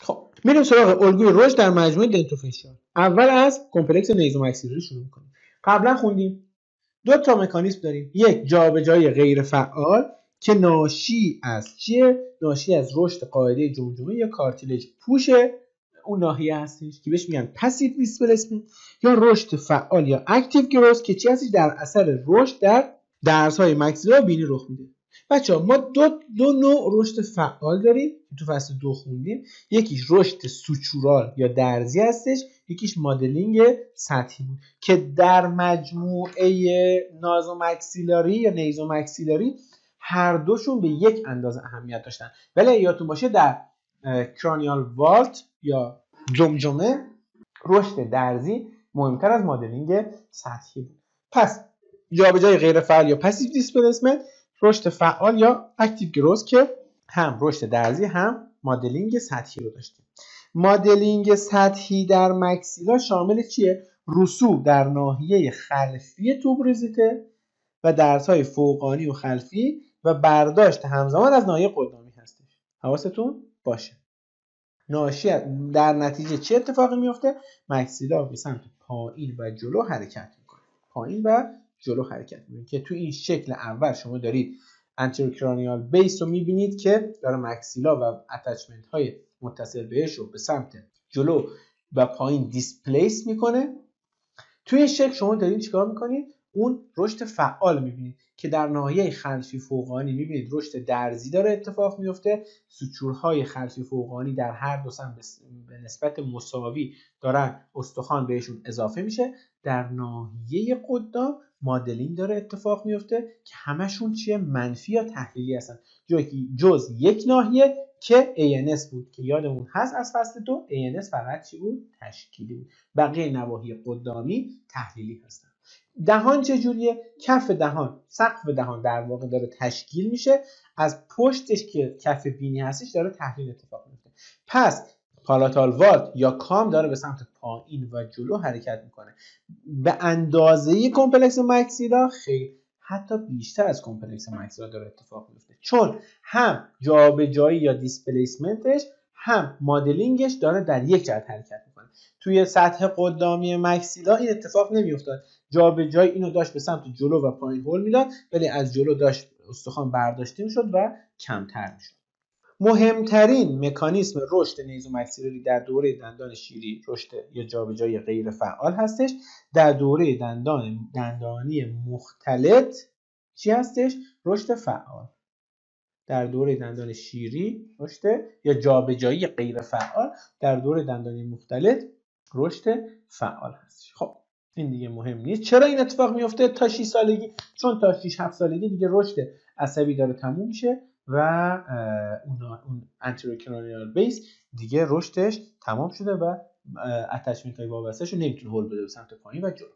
خب میریم سراغ الگوی رشد در مجموعه dentofacial. اول از complex nasomaxillary شروع می‌کنیم. قبلا خوندیم. دو تا مکانیزم داریم. یک جابجایی غیر فعال که ناشی از چیه؟ ناشی از رشد قاعده جمجمه یا cartilage push اون ناحیه هستش که بهش میگن passive displacement یا رشد فعال یا active growth که چی هستش؟ در اثر رشد در درز های maxilla بینی رخ میده. بچه ها ما دو, دو نوع رشد فعال داریم تو فصل دو خوندیم. یکیش رشد سوچورال یا درزی هستش یکیش مدلینگ سطحی بود که در مجموعه نازو مکسیلاری یا نیزو مکسیلاری هر دوشون به یک اندازه اهمیت داشتن. ولی یادتون باشه در کرانیال والت یا جمجمه رشد درزی مهمتر از مدلینگ سطحی بود. پس جابجایی غیر فعال یا passive displacement رشد فعال یا active growth که هم رشد درزی هم مدلینگ سطحی رو داشتیم. مدلینگ سطحی در maxilla شامل چیه؟ رسوب در ناحیه خلفی tuberosity و درز های فوقانی و خلفی و برداشت همزمان از ناحیه قدامی هستش. حواستون باشه. ناشی در نتیجه چه اتفاقی میفته مکسیلا به سمت پایین و جلو حرکت می‌کنه. پایین و جلو حرکت می‌کنه که تو این شکل اول شما دارید انتروکرانیال بیس رو می‌بینید که داره مکسیلا و اتچمنت های متصل بهش رو به سمت جلو و پایین دیسپلیس می‌کنه. توی این شکل شما دارید چیکار می‌کنید؟ اون رشد فعال می‌بینید که در ناحیه خلفی فوقانی می‌بینید رشد درزی داره اتفاق میفته سوچورهای خلفی فوقانی در هر دو سمت به نسبت مساوی دارن استخوان بهشون اضافه میشه. در ناحیه قدام مادلینگ داره اتفاق میفته که همشون چیه؟ منفی یا تحلیلی هستن. جز یک ناحیه که ANS بود که یادمون هست از فصل دو ANS فقط چی بود؟ تشکیلی بود. بقیه نواحی قدامی تحلیلی هستن. دهان چجوریه کف دهان سقف دهان در واقع داره تشکیل میشه. از پشتش که کف بینی هستش داره تحلیل اتفاق میفته. پس palatal vault یا کام داره به سمت پایین و جلو حرکت می‌کنه. به اندازه complex maxilla خیر حتی بیشتر از complex maxilla داره اتفاق میفته چون هم جابجایی یا displacement ش هم مدلینگش داره در یک جهت حرکت می‌کنه. توی سطح قدامی maxilla این اتفاق نمیافتاد. جابجایی اینو داشت به سمت جلو و پایین هول می‌داد ولی از جلو داشت استخوان برداشته می‌شد و کمتر می‌شد. مهمترین مکانیسم رشد نیزومکسیلری در دوره دندان شیری رشد یا جابجایی غیر فعال هستش در دوره دندان دندانی مختلط چی هستش؟ رشد فعال. در دوره دندان شیری رشد یا جابجایی غیر فعال در دوره دندانی مختلط رشد فعال هستش. خب این دیگه مهم نیست. چرا این اتفاق میفته تا 6 سالگی؟ چون تا 6 7 سالگی دیگه رشد عصبی داره تموم میشه. و اون انتروکرانیال بیس دیگه رشدش تمام شده و اتچمنت های وابستهش رو نمی‌تونه هول بده به سمت پایین و جلو.